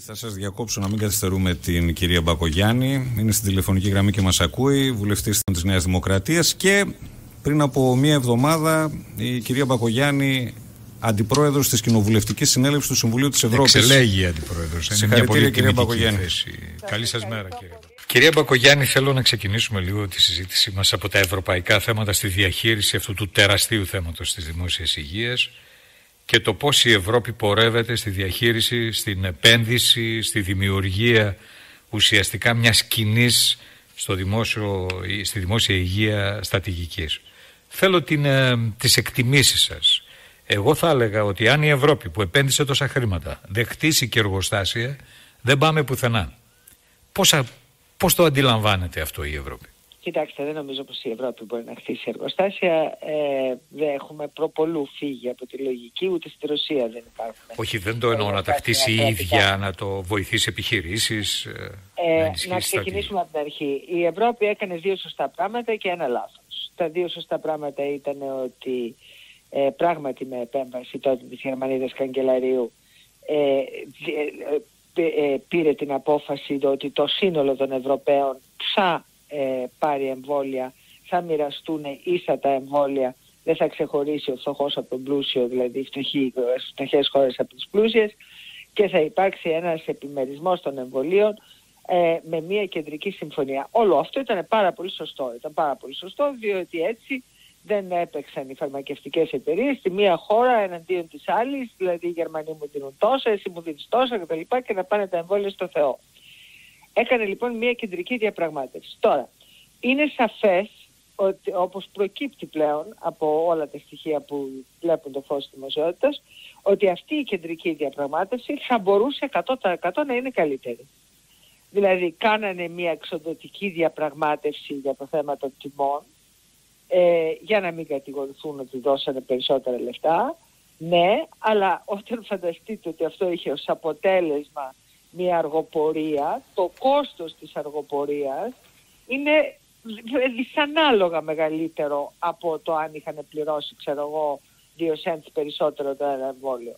Θα σας διακόψω να μην καθυστερούμε την κυρία Μπακογιάννη. Είναι στην τηλεφωνική γραμμή και μας ακούει, βουλευτής της Νέας Δημοκρατίας. Και πριν από μία εβδομάδα η κυρία Μπακογιάννη, αντιπρόεδρος της Κοινοβουλευτικής Συνέλευσης του Συμβουλίου της Ευρώπης. Εξελέγει αντιπρόεδρος. Είναι μια πολύ κυρία Μπακογιάννη. Θέση. Καλή σας μέρα, κύριε. Κυρία Μπακογιάννη, θέλω να ξεκινήσουμε λίγο τη συζήτησή μας από τα ευρωπαϊκά θέματα στη διαχείριση αυτού του τεραστίου θέματος της δημόσιας υγείας και το πώς η Ευρώπη πορεύεται στη διαχείριση, στην επένδυση, στη δημιουργία ουσιαστικά μιας κοινής στο δημόσιο, στη δημόσια υγεία στατηγικής. Θέλω την, ε, τις εκτιμήσεις σας. Εγώ θα έλεγα ότι αν η Ευρώπη που επένδυσε τόσα χρήματα δεν χτίσει και εργοστάσια, δεν πάμε πουθενά. Πώς, πώς το αντιλαμβάνεται αυτό η Ευρώπη; Κοιτάξτε, δεν νομίζω πως η Ευρώπη μπορεί να χτίσει εργοστάσια. Ε, δεν έχουμε προπολού φύγει από τη λογική, ούτε στη Ρωσία δεν υπάρχουν. Όχι, δεν το εννοώ να τα χτίσει η ίδια, να το βοηθήσει επιχειρήσεις. Ε, ε, να, να ξεκινήσουμε από την αρχή. Η Ευρώπη έκανε δύο σωστά πράγματα και ένα λάθος. Τα δύο σωστά πράγματα ήταν ότι ε, πράγματι με επέμβαση τότε της Γερμανίδας Καγκελαρίου ε, ε, ε, πήρε την απόφαση ότι το σύνολο των Ευρωπαίων θα ε, πάρει εμβόλια θα μοιραστούν ίσα τα εμβόλια δεν θα ξεχωρίσει ο φτωχός από τον πλούσιο, δηλαδή οι φτωχές χώρες από τις πλούσιες και θα υπάρξει ένας επιμερισμός των εμβολίων ε, με μια κεντρική συμφωνία. Όλο αυτό ήταν πάρα πολύ σωστό. Ήταν πάρα πολύ σωστό διότι έτσι δεν έπαιξαν οι φαρμακευτικές εταιρείες στη μία χώρα εναντίον της άλλης, δηλαδή οι Γερμανοί μου δίνουν τόσα, εσύ μου δίνεις τόσα κτλ. Και, και να πάνε τα εμβόλια στο Θεό. Έκανε λοιπόν μια κεντρική διαπραγμάτευση. Τώρα, είναι σαφές ότι όπως προκύπτει πλέον από όλα τα στοιχεία που βλέπουν το φως της δημοσιότητας, ότι αυτή η κεντρική διαπραγμάτευση θα μπορούσε 100% να είναι καλύτερη. Δηλαδή κάνανε μια εξοδοτική διαπραγμάτευση για το θέμα των τιμών, ε, για να μην κατηγορηθούν ότι δώσανε περισσότερα λεφτά. Ναι, αλλά όταν φανταστείτε ότι αυτό είχε ως αποτέλεσμα μια αργοπορία, το κόστος της αργοπορίας είναι δυσανάλογα μεγαλύτερο από το αν είχαν πληρώσει, ξέρω εγώ, δύο σέντς περισσότερο το ένα εμβόλιο.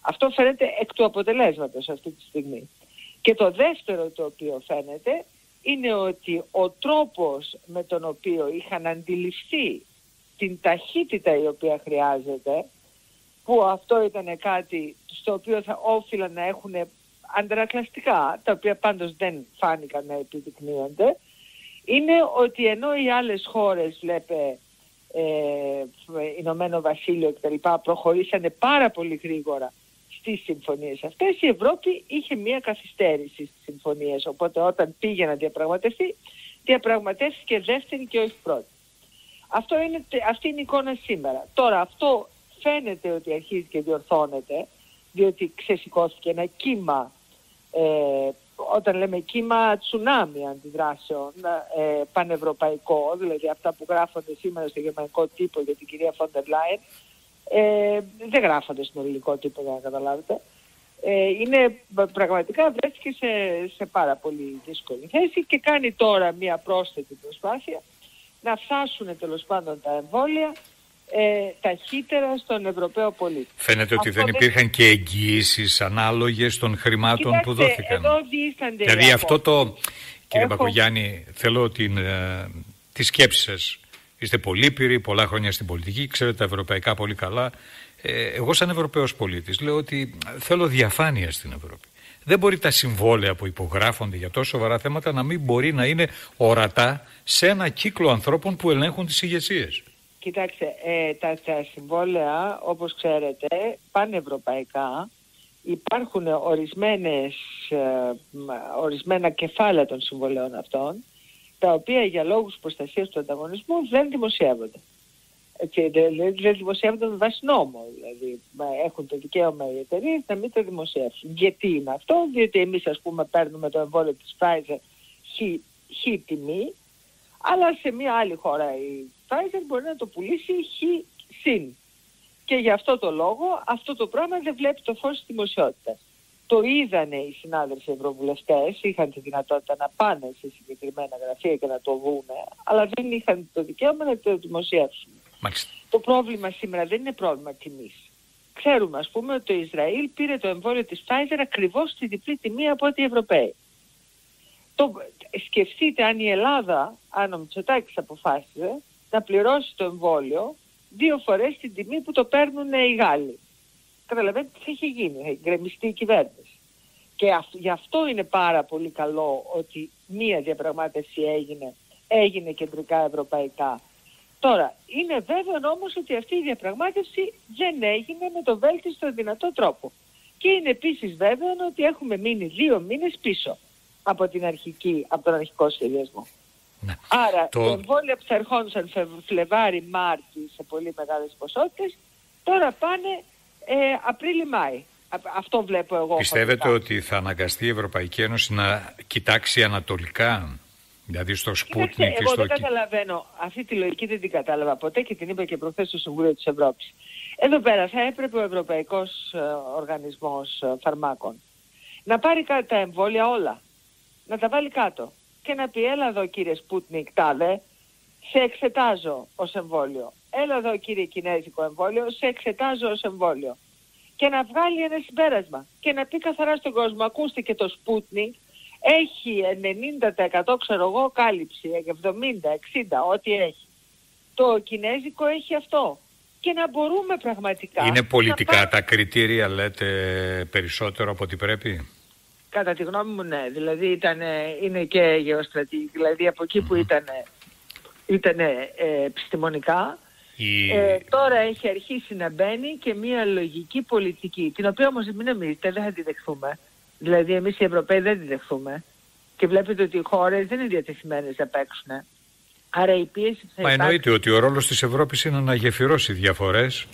Αυτό φαίνεται εκ του αποτελέσματος αυτή τη στιγμή. Και το δεύτερο το οποίο φαίνεται είναι ότι ο τρόπος με τον οποίο είχαν αντιληφθεί την ταχύτητα η οποία χρειάζεται, που αυτό ήταν κάτι στο οποίο θα όφυλαν να έχουν αντανακλαστικά, τα οποία πάντως δεν φάνηκαν να επιδεικνύονται, είναι ότι ενώ οι άλλες χώρες, βλέπε, ε, Ηνωμένο Βασίλειο κτλ. προχωρήσανε πάρα πολύ γρήγορα στις συμφωνίες αυτές, η Ευρώπη είχε μία καθυστέρηση στις συμφωνίες. Οπότε όταν πήγε να διαπραγματευτεί, διαπραγματεύτηκε δεύτερη και όχι πρώτη. Αυτό είναι, αυτή είναι η εικόνα σήμερα. Τώρα αυτό φαίνεται ότι αρχίζει και διορθώνεται, διότι ξεσηκώθηκε ένα κύμα ε, όταν λέμε κύμα τσουνάμι αντιδράσεων ε, πανευρωπαϊκό, δηλαδή αυτά που γράφονται σήμερα στο γερμανικό τύπο για την κυρία Φόντερ Λάιν, ε, δεν γράφονται στον ελληνικό τύπο για να καταλάβετε. Ε, είναι πραγματικά βρέθηκε σε, σε πάρα πολύ δύσκολη θέση και κάνει τώρα μια πρόσθετη προσπάθεια να φτάσουν τέλος πάντων τα εμβόλια ε, ταχύτερα στον Ευρωπαίο πολίτη. Φαίνεται ότι δεν υπήρχαν και εγγυήσεις ανάλογες των χρημάτων που δόθηκαν. Εδώ δηλαδή αυτό το, κύριε Έχω... θέλω την, ε, τη σκέψη σας. Είστε πολύπυροι, πολλά χρόνια στην πολιτική, ξέρετε τα ευρωπαϊκά πολύ καλά. Ε, εγώ σαν Ευρωπαίος πολίτης λέω ότι θέλω διαφάνεια στην Ευρώπη. Δεν μπορεί τα συμβόλαια που υπογράφονται για τόσο σοβαρά θέματα να μην μπορεί να είναι ορατά σε ένα κύκλο ανθρώπων που ελέγχουν τις ηγεσίες. Κοιτάξτε, ε, τα, τα συμβόλαια, όπως ξέρετε, πανευρωπαϊκά, υπάρχουν ορισμένες, ε, ορισμένα κεφάλαια των συμβολέων αυτών, τα οποία για λόγους προστασίας του ανταγωνισμού δεν δημοσιεύονται. Έτσι, δεν, δεν δημοσιεύονται με βάση νόμο. Δηλαδή, έχουν το δικαίωμα οι εταιρείες να μην το δημοσιεύσουν. Γιατί είναι αυτό, διότι εμείς ας πούμε παίρνουμε το εμβόλιο της Pfizer χ, τιμή, αλλά σε μια άλλη χώρα η Pfizer μπορεί να το πουλήσει χ συν. Και γι' αυτό το λόγο αυτό το πράγμα δεν βλέπει το φως της δημοσιότητας. Το είδανε οι συνάδελφοι ευρωβουλευτές, είχαν τη δυνατότητα να πάνε σε συγκεκριμένα γραφεία και να το δούνε, αλλά δεν είχαν το δικαίωμα να το δημοσιεύσουν. Το πρόβλημα σήμερα δεν είναι πρόβλημα τιμής. Ξέρουμε ας πούμε ότι το Ισραήλ πήρε το εμβόλιο της Pfizer ακριβώς στη διπλή τιμή από ό,τι οι Ευρωπαίοι. Το, σκεφτείτε αν η Ελλάδα, αν ο Μητσοτάκης αποφάσιζε, να πληρώσει το εμβόλιο δύο φορές την τιμή που το παίρνουν οι Γάλλοι. Καταλαβαίνετε τι θα έχει γίνει, θα γκρεμιστεί η κυβέρνηση. Και γι' αυτό είναι πάρα πολύ καλό ότι μία διαπραγμάτευση έγινε, έγινε κεντρικά ευρωπαϊκά. Τώρα, είναι βέβαιο όμως ότι αυτή η διαπραγμάτευση δεν έγινε με το βέλτιστο δυνατό τρόπο. Και είναι επίσης βέβαιο ότι έχουμε μείνει δύο μήνες πίσω από, την αρχική, από τον αρχικό σχεδιασμό. Ναι. Άρα, το... εμβόλια που θα ερχόντουσαν Φλεβάρι-Μάρτι σε πολύ μεγάλες ποσότητες, τώρα πάνε ε, Απρίλη-Μάη. Αυτό βλέπω εγώ. Πιστεύετε ότι θα αναγκαστεί η Ευρωπαϊκή Ένωση να κοιτάξει ανατολικά, δηλαδή στο Σπούτνικ και εγώ στο... Εγώ δεν καταλαβαίνω. Αυτή τη λογική δεν την κατάλαβα ποτέ και την είπα και προχθές στο Συμβούλιο της Ευρώπης. Εδώ πέρα θα έπρεπε ο Ευρωπαϊκός ε, Οργανισμός ε, Φαρμάκων να πάρει κάτω τα εμβόλια όλα, να τα βάλει κάτω και να πει έλα εδώ κύριε Σπούτνικ τάδε, σε εξετάζω ως εμβόλιο. Έλα εδώ κύριε Κινέζικο εμβόλιο, σε εξετάζω ως εμβόλιο και να βγάλει ένα συμπέρασμα και να πει καθαρά στον κόσμο, ακούστε και το Sputnik, έχει 90% ξέρω εγώ κάλυψη, 70, 60, ό,τι έχει. Το κινέζικο έχει αυτό. Και να μπορούμε πραγματικά... Είναι πολιτικά τα κριτήρια, λέτε, περισσότερο από ό,τι πρέπει; Κατά τη γνώμη μου, ναι. Δηλαδή ήταν, είναι και γεωστρατηγική. Δηλαδή από εκεί που ήταν, ήταν ε, επιστημονικά ε, τώρα έχει αρχίσει να μπαίνει και μια λογική πολιτική, την οποία όμως μην νομίζετε δεν θα τη δεχθούμε. Δηλαδή εμείς οι Ευρωπαίοι δεν τη δεχθούμε. Και βλέπετε ότι οι χώρες δεν είναι διατεθειμένες να παίξουν. Άρα η πίεση θα Μα εννοείται ότι ο ρόλος της Ευρώπης είναι να γεφυρώσει διαφορές,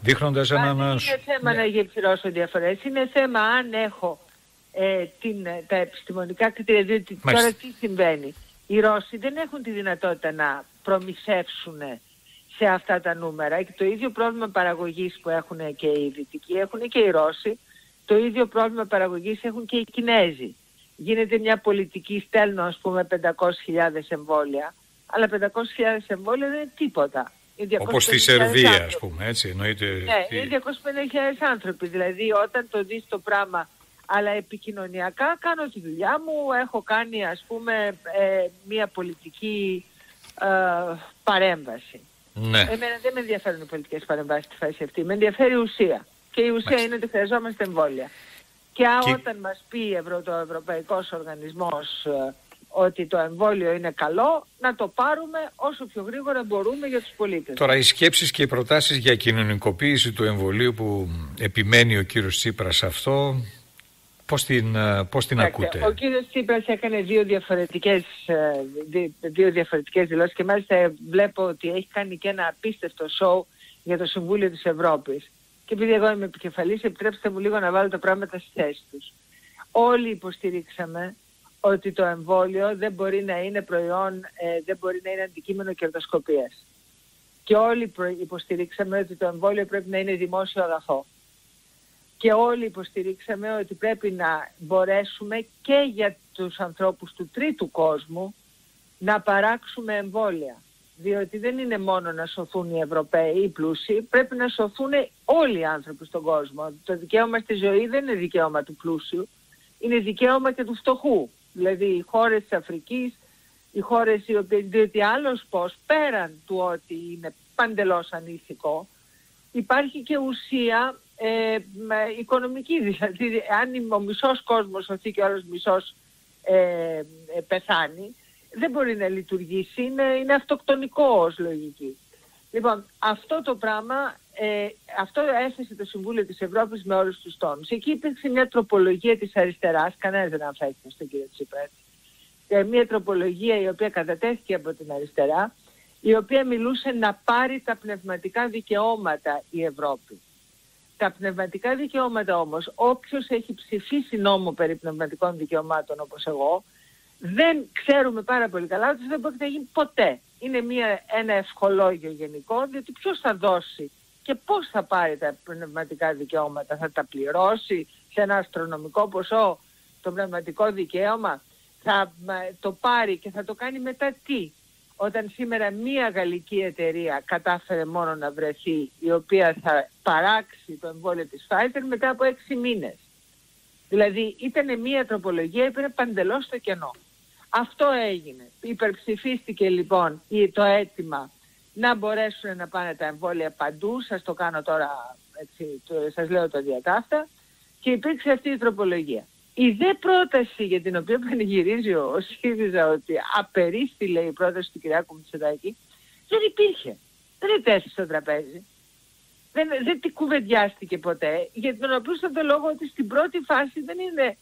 δείχνοντας έναν... Δεν είναι θέμα ναι. να γεφυρώσω διαφορές, είναι θέμα αν έχω ε, την, τα επιστημονικά κριτήρια, διότι τώρα τι συμβαίνει. Οι Ρώσοι δεν έχουν τη δυνατότητα να προμηθεύσουν σε αυτά τα νούμερα. Και το ίδιο πρόβλημα παραγωγής που έχουν και οι Δυτικοί, έχουν και οι Ρώσοι, το ίδιο πρόβλημα παραγωγής έχουν και οι Κινέζοι. Γίνεται μια πολιτική, στέλνω ας πούμε 500.000 εμβόλια, αλλά 500.000 εμβόλια δεν είναι τίποτα. Όπως στη Σερβία ας πούμε, έτσι εννοείται. Ναι, είναι 250.000 άνθρωποι. Δηλαδή όταν το δεις το πράγμα, αλλά επικοινωνιακά κάνω τη δουλειά μου, έχω κάνει ας πούμε ε, μια πολιτική ε, παρέμβαση. Ναι. Εμένα δεν με ενδιαφέρουν οι πολιτικές παρεμβάσεις στη φάση αυτή. Με ενδιαφέρει η ουσία. Και η ουσία είναι ότι χρειαζόμαστε εμβόλια. Και, όταν μας πει Ευρω... το Ευρωπαϊκός Οργανισμός ε, ότι το εμβόλιο είναι καλό, να το πάρουμε όσο πιο γρήγορα μπορούμε για τους πολίτες. Τώρα οι σκέψεις και οι προτάσεις για κοινωνικοποίηση του εμβολίου που επιμένει ο κύριος Τσίπρας αυτό Πώς την, ε, πώς την ακούτε; Ο κύριος Τσίπρας έκανε δύο διαφορετικές, ε, δύο διαφορετικές δηλώσεις και μάλιστα βλέπω ότι έχει κάνει και ένα απίστευτο σοου για το Συμβούλιο της Ευρώπης. Και επειδή εγώ είμαι επικεφαλής, επιτρέψτε μου λίγο να βάλω τα πράγματα στη θέση τους. Όλοι υποστηρίξαμε ότι το εμβόλιο δεν μπορεί να είναι προϊόν, ε, δεν μπορεί να είναι αντικείμενο κερδοσκοπίας. Και όλοι υποστηρίξαμε ότι το εμβόλιο πρέπει να είναι δημόσιο αγαθό και όλοι υποστηρίξαμε ότι πρέπει να μπορέσουμε και για τους ανθρώπους του τρίτου κόσμου να παράξουμε εμβόλια. Διότι δεν είναι μόνο να σωθούν οι Ευρωπαίοι, οι πλούσιοι, πρέπει να σωθούν όλοι οι άνθρωποι στον κόσμο. Το δικαίωμα στη ζωή δεν είναι δικαίωμα του πλούσιου, είναι δικαίωμα και του φτωχού. Δηλαδή οι χώρες της Αφρικής, οι χώρες οι οποίες, διότι άλλος πώς, πέραν του ότι είναι παντελώς ανήθικο, υπάρχει και ουσία ε, οικονομική. Δηλαδή, αν ο μισός κόσμος σωθεί και ο άλλος μισός ε, ε, πεθάνει, δεν μπορεί να λειτουργήσει, είναι, είναι αυτοκτονικό ως λογική. Λοιπόν, αυτό το πράγμα, ε, αυτό έθεσε το Συμβούλιο της Ευρώπης με όλους τους τόνους. Εκεί υπήρξε μια τροπολογία της αριστεράς, κανένας δεν αναφέρθηκε στον κύριο Τσίπρα. Ε, μια τροπολογία η οποία κατατέθηκε από την αριστερά, η οποία μιλούσε να πάρει τα πνευματικά δικαιώματα η Ευρώπη. Τα πνευματικά δικαιώματα όμως, όποιος έχει ψηφίσει νόμο περί πνευματικών δικαιωμάτων όπως εγώ, δεν ξέρουμε πάρα πολύ καλά ότι δεν μπορεί να γίνει ποτέ. Είναι μια, ένα ευχολόγιο γενικό, διότι ποιος θα δώσει και πώς θα πάρει τα πνευματικά δικαιώματα, θα τα πληρώσει σε ένα αστρονομικό ποσό το πνευματικό δικαίωμα, θα το πάρει και θα το κάνει μετά τι; Όταν σήμερα μία γαλλική εταιρεία κατάφερε μόνο να βρεθεί η οποία θα παράξει το εμβόλιο της Pfizer μετά από έξι μήνες. Δηλαδή ήταν μία τροπολογία που είναι παντελώς στο κενό. Αυτό έγινε. Υπερψηφίστηκε λοιπόν το αίτημα να μπορέσουν να πάνε τα εμβόλια παντού. Σας το κάνω τώρα, έτσι, το, σας λέω το διατάφτα. Και υπήρξε αυτή η τροπολογία. Η δε πρόταση για την οποία πανηγυρίζει ο ΣΥΡΙΖΑ ότι απερίστη λέει η πρόταση του Κυριάκου Μητσοτάκη δεν υπήρχε. Δεν τέθη στο τραπέζι. Δεν, δεν την κουβεντιάστηκε ποτέ για τον απλούστατο λόγο ότι στην πρώτη φάση δεν είναι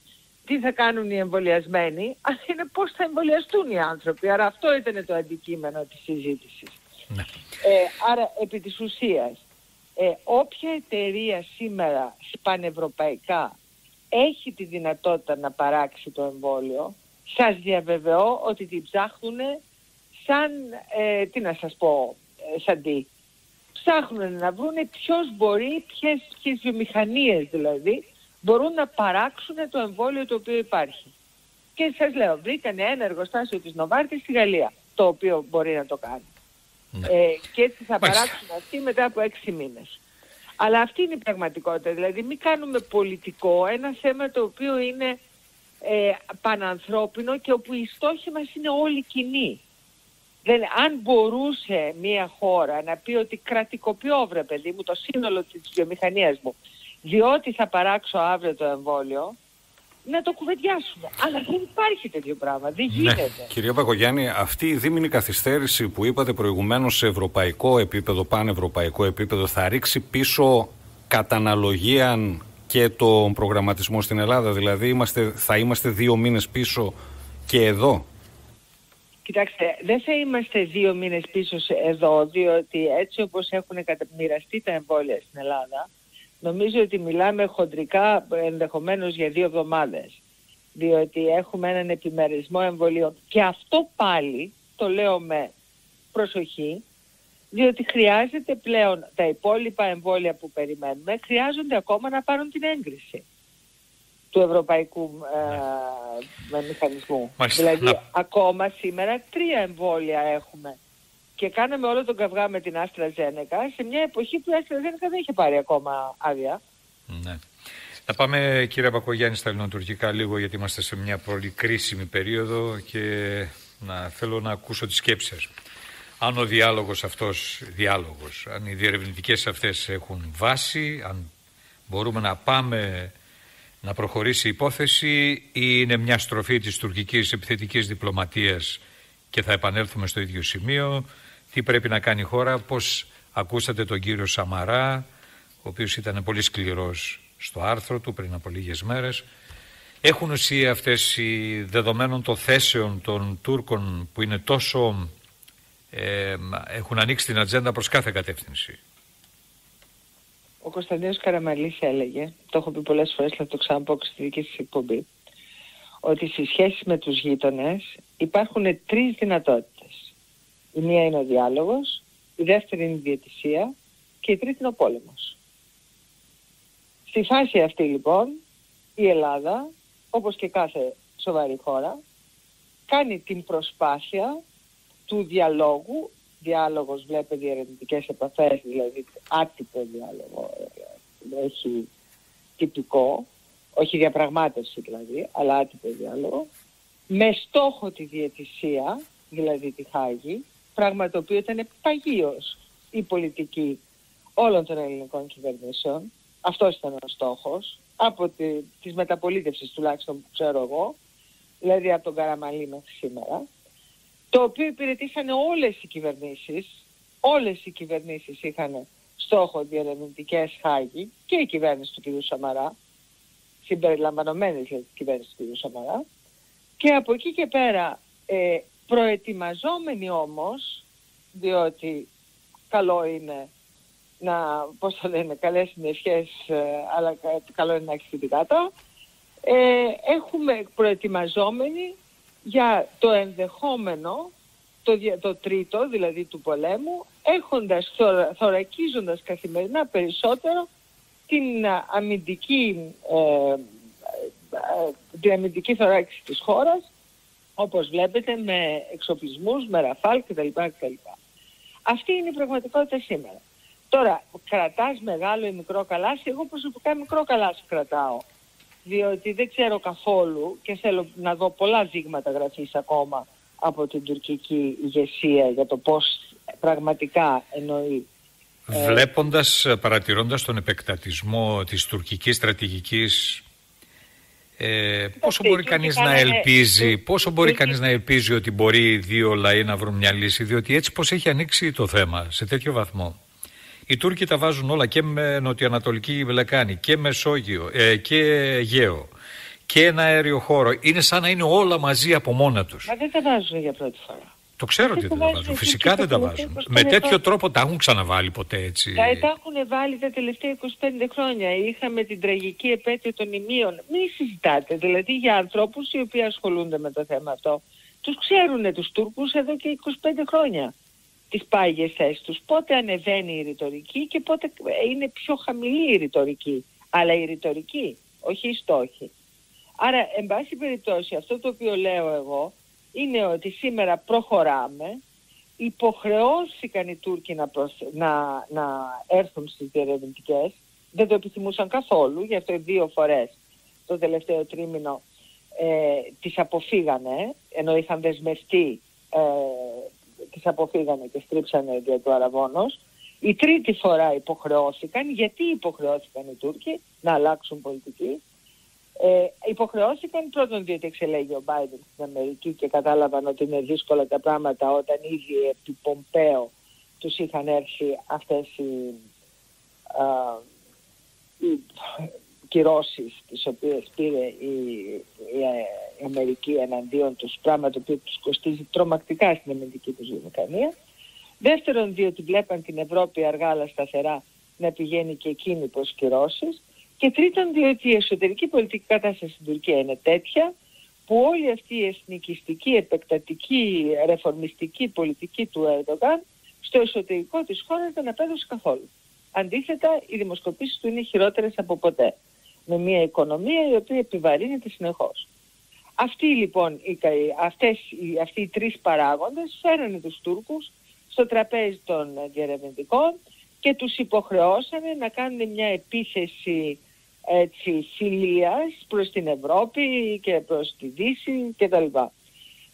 τι θα κάνουν οι εμβολιασμένοι, αλλά είναι πώς θα εμβολιαστούν οι άνθρωποι. Άρα αυτό ήταν το αντικείμενο της συζήτησης. Ναι. Ε, άρα επί της ουσίας, ε, όποια εταιρεία σήμερα πανευρωπαϊκά έχει τη δυνατότητα να παράξει το εμβόλιο, σας διαβεβαιώ ότι την ψάχνουν σαν, ε, τι να σας πω, ε, σαν τι. Ψάχνουν να βρουν ποιος μπορεί, ποιες, ποιες βιομηχανίες δηλαδή, μπορούν να παράξουν το εμβόλιο το οποίο υπάρχει. Και σας λέω, βρήκαν ένα εργοστάσιο της Νοβάρτης στη Γαλλία, το οποίο μπορεί να το κάνει. Ναι. Ε, και έτσι θα παράξουν αυτοί μετά από έξι μήνες. Αλλά αυτή είναι η πραγματικότητα. Δηλαδή μην κάνουμε πολιτικό ένα θέμα το οποίο είναι ε, πανανθρώπινο και όπου οι στόχοι μας είναι όλοι κοινοί. Δεν, αν μπορούσε μια χώρα να πει ότι κρατικοποιώ βρε παιδί μου το σύνολο της βιομηχανίας μου διότι θα παράξω αύριο το εμβόλιο να το κουβεντιάσουμε. Αλλά δεν υπάρχει τέτοιο πράγμα. Δεν ναι. γίνεται. Ναι. Κυρία Παγκογιάννη, αυτή η δίμηνη καθυστέρηση που είπατε προηγουμένως σε ευρωπαϊκό επίπεδο, πανευρωπαϊκό επίπεδο, θα ρίξει πίσω κατά αναλογία και τον προγραμματισμό στην Ελλάδα; Δηλαδή είμαστε, θα είμαστε δύο μήνες πίσω και εδώ; Κοιτάξτε, δεν θα είμαστε δύο μήνες πίσω εδώ, διότι έτσι όπως έχουν μοιραστεί τα εμβόλια στην Ελλάδα, νομίζω ότι μιλάμε χοντρικά ενδεχομένως για δύο εβδομάδες. Διότι έχουμε έναν επιμερισμό εμβολίων. Και αυτό πάλι, το λέω με προσοχή, διότι χρειάζεται πλέον τα υπόλοιπα εμβόλια που περιμένουμε, χρειάζονται ακόμα να πάρουν την έγκριση του ευρωπαϊκού ε, μηχανισμού. δηλαδή, ακόμα σήμερα τρία εμβόλια έχουμε και κάναμε όλο τον καυγά με την Άστρα Ζένεκα σε μια εποχή που η Άστρα Ζένεκα δεν είχε πάρει ακόμα άδεια. Ναι. Να πάμε κύριε Μπακογιάννη στα ελληνοτουρκικά λίγο γιατί είμαστε σε μια πολύ κρίσιμη περίοδο και να θέλω να ακούσω τις σκέψεις Αν ο διάλογος αυτός, διάλογος, αν οι διερευνητικές αυτές έχουν βάση, αν μπορούμε να πάμε να προχωρήσει η υπόθεση ή είναι μια στροφή της τουρκικής επιθετικής διπλωματίας και θα επανέλθουμε στο ίδιο σημείο τι πρέπει να κάνει η χώρα, πώς ακούσατε τον κύριο Σαμαρά, ο οποίος ήταν πολύ σκληρός στο άρθρο του πριν από λίγες μέρες. Έχουν ουσία αυτές οι δεδομένων των θέσεων των Τούρκων που είναι τόσο... Ε, έχουν ανοίξει την ατζέντα προς κάθε κατεύθυνση. Ο Κωνσταντίνος Καραμαλής έλεγε, το έχω πει πολλές φορές, θα το ξαναπώ και στη δική σας εκπομπή, ότι στις σχέσεις με τους γείτονες υπάρχουν τρεις δυνατότητες. Η μία είναι ο διάλογος, η δεύτερη είναι η διαιτησία και η τρίτη είναι ο πόλεμος. Στη φάση αυτή λοιπόν η Ελλάδα, όπως και κάθε σοβαρή χώρα, κάνει την προσπάθεια του διαλόγου, διάλογος βλέπετε διαρρευνητικές επαφές, δηλαδή άτυπο διάλογο, έχει τυπικό, όχι διαπραγμάτευση δηλαδή, αλλά άτυπο διάλογο, με στόχο τη διαιτησία, δηλαδή τη Χάγη, πράγμα το οποίο ήταν παγίως η πολιτική όλων των ελληνικών κυβερνήσεων. Αυτός ήταν ο στόχος, από τη, της μεταπολίτευσης τουλάχιστον που ξέρω εγώ, δηλαδή από τον Καραμαλή μέχρι σήμερα, το οποίο υπηρετήσαν όλες οι κυβερνήσεις, όλες οι κυβερνήσεις είχαν στόχο διερευνητικές χάγη και η κυβέρνηση του κ. Σαμαρά, συμπεριλαμβανομένης της κυβέρνησης του κ. Σαμαρά, και από εκεί και πέρα ε, Προετοιμαζόμενοι όμως, διότι καλό είναι να, πώς το λένε, καλές είναι σχέσεις, ε, αλλά καλό είναι να έχεις την κάτω, ε, έχουμε προετοιμαζόμενοι για το ενδεχόμενο, το, το τρίτο δηλαδή του πολέμου, έχοντας, θωρακίζοντας καθημερινά περισσότερο την αμυντική, ε, την αμυντική θωράκιση της χώρας όπως βλέπετε με εξοπλισμούς, με ραφάλ κτλ. κτλ. Αυτή είναι η πραγματικότητα σήμερα. Τώρα, κρατάς μεγάλο ή μικρό καλάσι, εγώ προσωπικά μικρό καλάσι κρατάω. Διότι δεν ξέρω καθόλου και θέλω να δω πολλά δείγματα γραφής ακόμα από την τουρκική ηγεσία για το πώς πραγματικά εννοεί. Ε, Βλέποντας, παρατηρώντας τον επεκτατισμό της τουρκικής στρατηγικής ε, πόσο μπορεί κανείς να ελπίζει, πόσο μπορεί κανείς να ελπίζει ότι μπορεί οι δύο λαοί να βρουν μια λύση, διότι έτσι πως έχει ανοίξει το θέμα σε τέτοιο βαθμό. Οι Τούρκοι τα βάζουν όλα και με νοτιοανατολική Λεκάνη και Μεσόγειο ε, και Αιγαίο και ένα αέριο χώρο. Είναι σαν να είναι όλα μαζί από μόνα τους. Μα δεν τα βάζουν για πρώτη φορά. Το ξέρω ότι δεν τα βάζουν. Φυσικά δεν τα βάζουν. Με τέτοιο τρόπο τα έχουν ξαναβάλει ποτέ έτσι. Τα, έχουν βάλει τα τελευταία 25 χρόνια. Είχαμε την τραγική επέτειο των ημείων. Μην συζητάτε. Δηλαδή για ανθρώπους οι οποίοι ασχολούνται με το θέμα αυτό. Τους ξέρουν τους Τούρκους εδώ και 25 χρόνια τις πάγιες θέσεις τους. Πότε ανεβαίνει η ρητορική και πότε είναι πιο χαμηλή η ρητορική. Αλλά η ρητορική, όχι οι στόχοι. Άρα, εν πάση περιπτώσει, αυτό το οποίο λέω εγώ είναι ότι σήμερα προχωράμε, υποχρεώθηκαν οι Τούρκοι να, να, να έρθουν στις διερευνητικές, δεν το επιθυμούσαν καθόλου, γι' αυτό δύο φορές το τελευταίο τρίμηνο ε, τις αποφύγανε, ενώ είχαν δεσμευτεί, ε, τις αποφύγανε και στρίψανε για το Αραβόνος. Η τρίτη φορά υποχρεώθηκαν, γιατί υποχρεώθηκαν οι Τούρκοι να αλλάξουν πολιτική, ε, υποχρεώθηκαν πρώτον διότι εξελέγει ο Biden στην Αμερική και κατάλαβαν ότι είναι δύσκολα τα πράγματα όταν ήδη επί Πομπέο τους είχαν έρθει αυτές οι, α, οι κυρώσεις τις οποίες πήρε η, η, Αμερική εναντίον τους, πράγμα το οποίο τους κοστίζει τρομακτικά στην αμυντική τους βιομηχανία. Δεύτερον, διότι βλέπαν την Ευρώπη αργά αλλά σταθερά να πηγαίνει και εκείνη προς κυρώσεις. Και τρίτον, διότι η εσωτερική πολιτική κατάσταση στην Τουρκία είναι τέτοια που όλη αυτή η εθνικιστική, επεκτατική, ρεφορμιστική πολιτική του Ερντογάν στο εσωτερικό της χώρας δεν απέδωσε καθόλου. Αντίθετα, οι δημοσκοπήσεις του είναι χειρότερες από ποτέ. Με μια οικονομία η οποία επιβαρύνεται συνεχώς. Αυτοί λοιπόν, οι, αυτές, αυτοί οι τρεις παράγοντες φέρανε τους Τούρκους στο τραπέζι των διερευνητικών και τους υποχρεώσανε να κάνουν μια επίθεση έτσι, φιλίας προς την Ευρώπη και προς τη Δύση κτλ.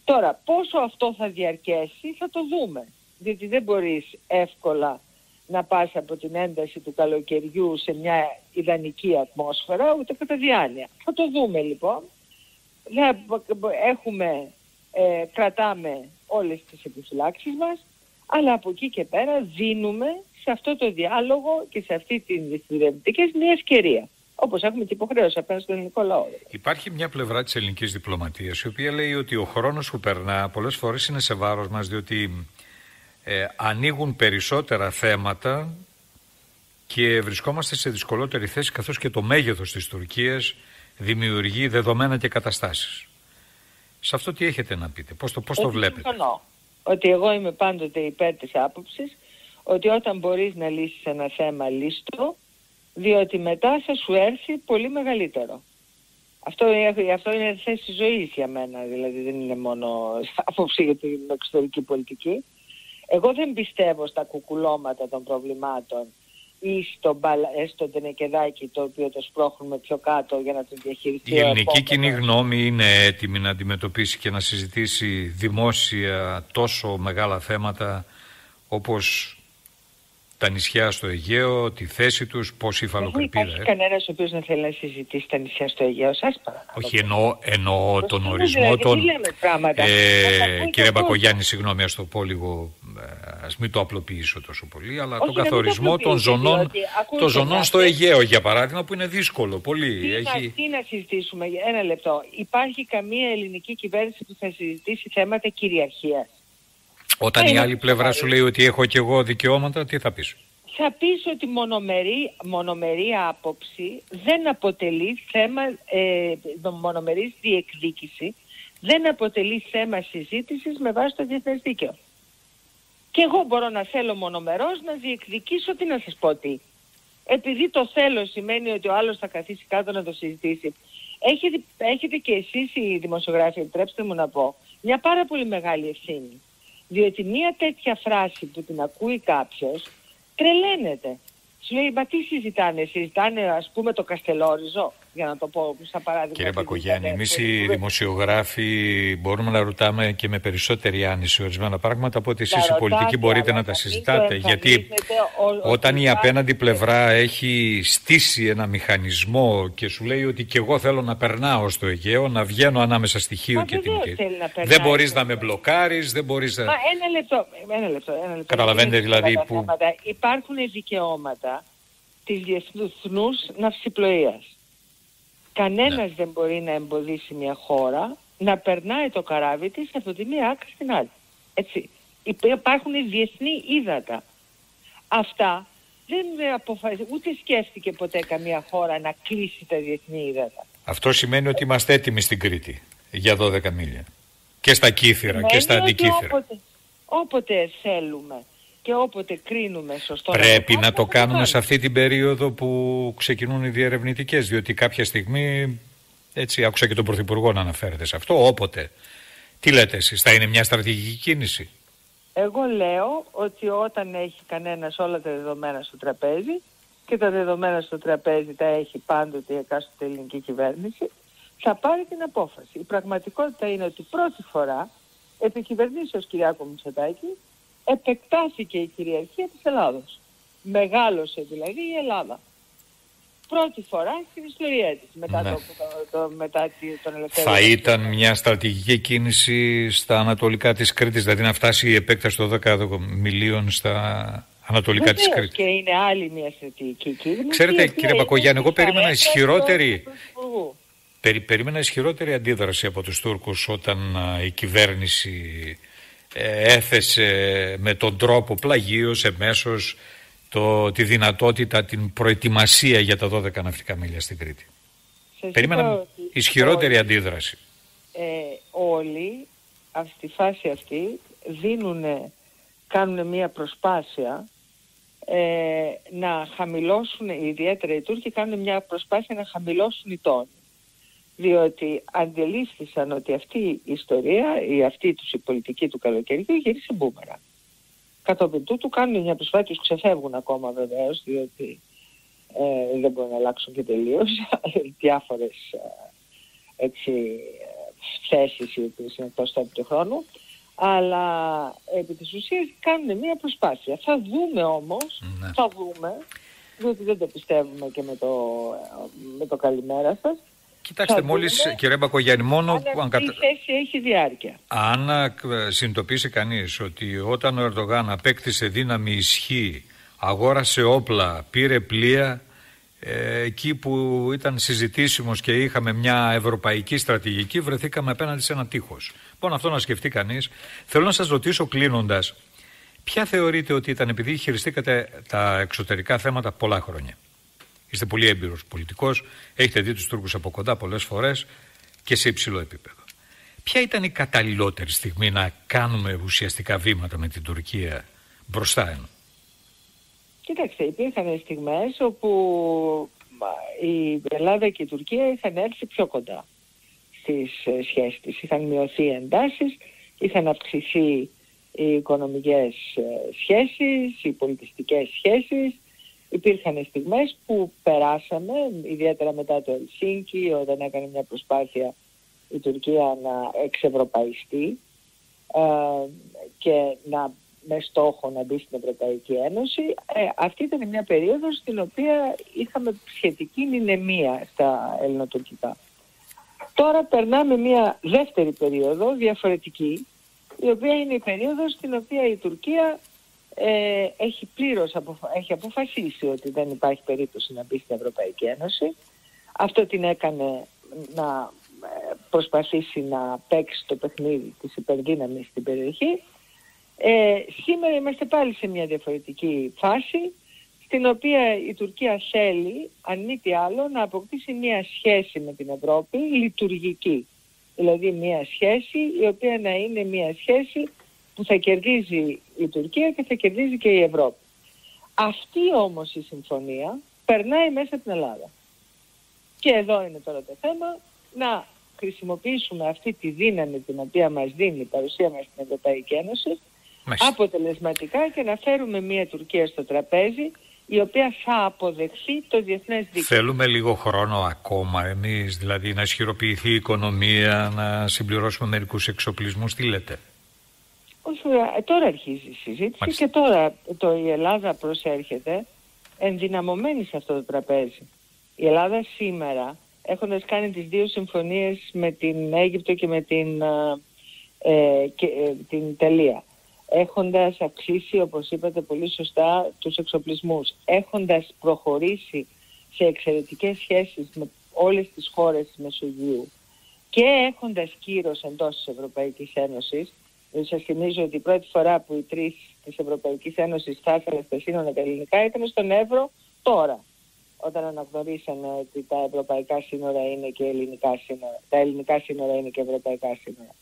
Τώρα, πόσο αυτό θα διαρκέσει θα το δούμε. Διότι δεν μπορείς εύκολα να πας από την ένταση του καλοκαιριού σε μια ιδανική ατμόσφαιρα ούτε κατά διάνοια. Θα το δούμε λοιπόν. Έχουμε, ε, κρατάμε όλες τις επιφυλάξεις μας αλλά από εκεί και πέρα δίνουμε σε αυτό το διάλογο και σε αυτή την δυστυχία μια ευκαιρία. Όπως έχουμε και υποχρέωση απέναντι στον ελληνικό λαό. Υπάρχει μια πλευρά της ελληνικής διπλωματίας η οποία λέει ότι ο χρόνος που περνά πολλές φορές είναι σε βάρος μας διότι ε, ανοίγουν περισσότερα θέματα και βρισκόμαστε σε δυσκολότερη θέση καθώς και το μέγεθος της Τουρκίας δημιουργεί δεδομένα και καταστάσεις. Σε αυτό τι έχετε να πείτε, πώς το, πώς το βλέπετε; Συμφωνώ ότι εγώ είμαι πάντοτε υπέρ της άποψης ότι όταν μπορείς να λύσεις ένα θέμα λύστο διότι μετά θα σου έρθει πολύ μεγαλύτερο. Αυτό, αυτό είναι θέση ζωής για μένα, δηλαδή δεν είναι μόνο άποψη για την εξωτερική πολιτική. Εγώ δεν πιστεύω στα κουκουλώματα των προβλημάτων ή στο, ε, στο τενεκεδάκι το οποίο το σπρώχνουμε πιο κάτω για να το διαχειριστεί. Η ελληνική κοινή γνώμη είναι έτοιμη να αντιμετωπίσει και να συζητήσει δημόσια τόσο μεγάλα θέματα όπως τα νησιά στο Αιγαίο, τη θέση τους, πώς η φαλοκρηπίδα. Δεν υπάρχει κανένας ο οποίος να θέλει να συζητήσει τα νησιά στο Αιγαίο. Σας παρακαλώ. Όχι, εννοώ, εννοώ τον ορισμό των. Ε, κύριε Μπακογιάννη, συγγνώμη, ας το πω λίγο. Ε, ας μην το απλοποιήσω τόσο πολύ, αλλά τον καθορισμό των ζωνών, των ζωνών στο Αιγαίο, για παράδειγμα, που είναι δύσκολο. Πολύ. Τι, Έχει... τι να συζητήσουμε, ένα λεπτό. Υπάρχει καμία ελληνική κυβέρνηση που θα συζητήσει θέματα κυριαρχίας; Όταν η άλλη πλευρά σου λέει ότι έχω και εγώ δικαιώματα, τι θα πεις; Θα πεις ότι μονομερή, μονομερή άποψη δεν αποτελεί θέμα, ε, μονομερής διεκδίκηση, δεν αποτελεί θέμα συζήτησης με βάση το διεθνές δίκαιο. Και εγώ μπορώ να θέλω μονομερός να διεκδικήσω, τι να σας πω τι. Επειδή το θέλω σημαίνει ότι ο άλλος θα καθίσει κάτω να το συζητήσει. Έχετε, έχετε και εσείς οι δημοσιογράφοι, επιτρέψτε μου να πω, μια πάρα πολύ μεγάλη ευθύνη. Διότι μια τέτοια φράση που την ακούει κάποιος τρελαίνεται. Σου λέει, μα τι συζητάνε, συζητάνε ας πούμε το Καστελόριζο, για να το πω σαν παράδειγμα. Κύριε Μπακογιάννη, εμείς οι δημοσιογράφοι μπορούμε να ρωτάμε και με περισσότερη άνεση ορισμένα πράγματα από ότι εσείς οι πολιτικοί μπορείτε να τα συζητάτε. Γιατί όταν η απέναντι πλευρά έχει στήσει ένα μηχανισμό και σου λέει ότι και εγώ θέλω να περνάω στο Αιγαίο, να βγαίνω ανάμεσα στη Χίου και την Δεν μπορείς να με μπλοκάρεις, δεν μπορείς να. Μα ένα λεπτό. Ένα λεπτό, ένα λεπτό. Καταλαβαίνετε δηλαδή που. Υπάρχουν δικαιώματα της διεθνούς ναυσιπλοείας. Κανένας ναι. δεν μπορεί να εμποδίσει μια χώρα να περνάει το καράβι της από τη μία άκρη στην άλλη. Έτσι. Υπάρχουν διεθνή ύδατα. Αυτά δεν αποφασίζει, ούτε σκέφτηκε ποτέ καμία χώρα να κλείσει τα διεθνή ύδατα. Αυτό σημαίνει ότι είμαστε έτοιμοι στην Κρήτη για 12 μίλια. Και στα κύθυρα και στα αντικύθυρα. Όποτε, όποτε θέλουμε και όποτε κρίνουμε σωστό Πρέπει να, το κάνουμε σε αυτή την περίοδο που ξεκινούν οι διερευνητικές, διότι κάποια στιγμή, έτσι άκουσα και τον Πρωθυπουργό να αναφέρεται σε αυτό, όποτε. Τι λέτε εσείς, θα είναι μια στρατηγική κίνηση; Εγώ λέω ότι όταν έχει κανένας όλα τα δεδομένα στο τραπέζι και τα δεδομένα στο τραπέζι τα έχει πάντοτε η εκάστοτε ελληνική κυβέρνηση, θα πάρει την απόφαση. Η πραγματικότητα είναι ότι πρώτη φορά επί κυβερνήσεως Κυριάκο Μητσοτάκη επεκτάθηκε η κυριαρχία της Ελλάδος. Μεγάλωσε δηλαδή η Ελλάδα. Πρώτη φορά στην ιστορία της μετά, ναι. το, το, μετά τον ελευθερία. Θα ήταν μια στρατηγική κίνηση στα ανατολικά της Κρήτης, δηλαδή να φτάσει η επέκταση των 10 μιλίων στα ανατολικά της Κρήτης. και είναι άλλη μια στρατηγική κίνηση. Ξέρετε κύριε Μπακογιάννη, εγώ περίμενα ισχυρότερη... Περί, περίμενα ισχυρότερη αντίδραση από τους Τούρκους όταν η κυβέρνηση ε, έθεσε με τον τρόπο πλαγίως εμέσως το, τη δυνατότητα, την προετοιμασία για τα 12 ναυτικά μίλια στην Κρήτη. Περίμενα ισχυρότερη αντίδραση. Ε, όλοι στη φάση αυτή δίνουν, κάνουν μια προσπάθεια ε, να χαμηλώσουν, ιδιαίτερα οι Τούρκοι κάνουν μια προσπάθεια να χαμηλώσουν οι τόνοι διότι αντιλήφθησαν ότι αυτή η ιστορία, η αυτή τους η πολιτική του καλοκαιριού γύρισε μπούμερα. Κατόπιν τούτου κάνουν μια προσπάθεια, τους ξεφεύγουν ακόμα βεβαίως, διότι ε, δεν μπορούν να αλλάξουν και τελείως διάφορες ε, έτσι, θέσεις οι οποίες είναι εκτός του χρόνου. Αλλά επί της ουσίας κάνουν μια προσπάθεια. Θα δούμε όμως, ναι. θα δούμε, διότι δεν το πιστεύουμε και με το, με το καλημέρα σας, Κοιτάξτε, μόλις κύριε Μπακογιάννη, μόνο αν που. Αν κατα... θέση έχει διάρκεια. Αν ε, συνειδητοποιήσει κανείς ότι όταν ο Ερντογάν απέκτησε δύναμη ισχύ, αγόρασε όπλα, πήρε πλοία, ε, εκεί που ήταν συζητήσιμος και είχαμε μια ευρωπαϊκή στρατηγική, βρεθήκαμε απέναντι σε ένα τείχος. Λοιπόν, αυτό να σκεφτεί κανείς. Θέλω να σας ρωτήσω κλείνοντας, ποια θεωρείτε ότι ήταν επειδή χειριστήκατε τα εξωτερικά θέματα πολλά χρόνια. Είστε πολύ έμπειρος πολιτικός, έχετε δει τους Τούρκους από κοντά πολλές φορές και σε υψηλό επίπεδο. Ποια ήταν η καταλληλότερη στιγμή να κάνουμε ουσιαστικά βήματα με την Τουρκία μπροστά ενώ. Κοιτάξτε, υπήρχαν στιγμές όπου η Ελλάδα και η Τουρκία είχαν έρθει πιο κοντά στις ε, σχέσεις της. Είχαν μειωθεί οι εντάσεις, είχαν αυξηθεί οι οικονομικές ε, σχέσεις, οι πολιτιστικές σχέσεις, Υπήρχαν στιγμές που περάσαμε, ιδιαίτερα μετά το Ελσίνκι, όταν έκανε μια προσπάθεια η Τουρκία να εξευρωπαϊστεί ε, και να με στόχο να μπει στην Ευρωπαϊκή Ένωση. Ε, αυτή ήταν μια περίοδος στην οποία είχαμε σχετική νηνεμία στα ελληνοτουρκικά. Τώρα περνάμε μια δεύτερη περίοδο διαφορετική, η οποία είναι η περίοδος στην οποία η Τουρκία ε, έχει πλήρως έχει αποφασίσει ότι δεν υπάρχει περίπτωση να μπει στην Ευρωπαϊκή Ένωση. Αυτό την έκανε να ε, προσπαθήσει να παίξει το παιχνίδι της υπερδύναμης στην περιοχή. Ε, σήμερα είμαστε πάλι σε μια διαφορετική φάση στην οποία η Τουρκία θέλει, αν μη τι άλλο, να αποκτήσει μια σχέση με την Ευρώπη λειτουργική. Δηλαδή μια σχέση η οποία να είναι μια σχέση που θα κερδίζει η Τουρκία και θα κερδίζει και η Ευρώπη. Αυτή όμως η συμφωνία περνάει μέσα την Ελλάδα. Και εδώ είναι τώρα το θέμα να χρησιμοποιήσουμε αυτή τη δύναμη την οποία μας δίνει η παρουσία μας στην Ευρωπαϊκή Ένωση αποτελεσματικά και να φέρουμε μια Τουρκία στο τραπέζι η οποία θα αποδεχθεί το διεθνές δίκαιο. Θέλουμε λίγο χρόνο ακόμα εμείς, δηλαδή να ισχυροποιηθεί η οικονομία, να συμπληρώσουμε μερικούς εξοπλισμούς, τι λέτε; Όχι, ε, τώρα αρχίζει η συζήτηση και τώρα το, η Ελλάδα προσέρχεται ενδυναμωμένη σε αυτό το τραπέζι. Η Ελλάδα σήμερα, έχοντας κάνει τις δύο συμφωνίες με την Αίγυπτο και με την, ε, ε και, ε, την Τελεία, έχοντας αυξήσει, όπως είπατε πολύ σωστά, τους εξοπλισμούς, έχοντας προχωρήσει σε εξαιρετικές σχέσεις με όλες τις χώρες της Μεσογείου και έχοντας κύρος εντός της Ευρωπαϊκής Ένωσης, δηλαδή σας θυμίζω ότι η πρώτη φορά που οι τρεις της Ευρωπαϊκής Ένωσης φτάσανε στα σύνορα τα ελληνικά ήταν στον Εύρο τώρα, όταν αναγνωρίσανε ότι τα ευρωπαϊκά σύνορα είναι και ελληνικά σύνορα, τα ελληνικά σύνορα είναι και ευρωπαϊκά σύνορα.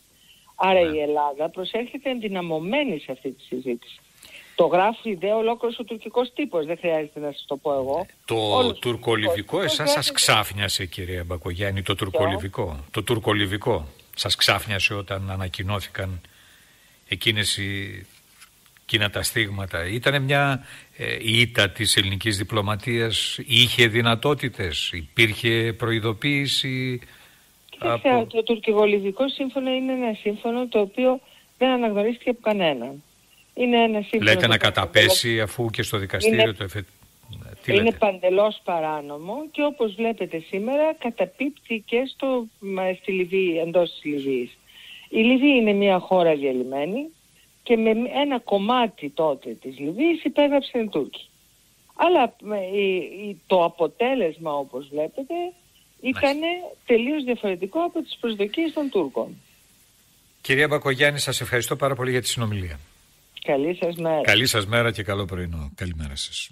Άρα ναι. η Ελλάδα προσέρχεται ενδυναμωμένη σε αυτή τη συζήτηση. Το γράφει ιδέα ολόκληρος ο τουρκικός τύπος. Δεν χρειάζεται να σας το πω εγώ. Το τουρκολιβικό, εσάς σας ξάφνιασε, κυρία Μπακογιάννη, το τουρκολιβικό. Το τουρκολιβικό. Σας ξάφνιασε όταν ανακοινώθηκαν εκείνες οι εκείνα τα στίγματα. Ήταν μια ε, ήττα της ελληνικής διπλωματίας, είχε δυνατότητες, υπήρχε προειδοποίηση Κοιτάξτε, από... το τουρκικο σύμφωνο είναι ένα σύμφωνο το οποίο δεν αναγνωρίστηκε από κανέναν. Είναι ένα σύμφωνο... Λέτε να καταπέσει αφού και στο δικαστήριο είναι... το εφε... Τι είναι παντελώς παράνομο και όπως βλέπετε σήμερα καταπίπτει και στο, στη Λιβύη, εντός της Λιβύης. Η Λιβύη είναι μια χώρα διαλυμένη και με ένα κομμάτι τότε της Λιβύης υπέγραψαν οι Τούρκοι. Αλλά το αποτέλεσμα όπως βλέπετε ήταν τελείως διαφορετικό από τις προσδοκίες των Τούρκων. Κυρία Μπακογιάννη, σας ευχαριστώ πάρα πολύ για τη συνομιλία. Καλή σας μέρα. Καλή σας μέρα και καλό πρωινό. Καλημέρα σας.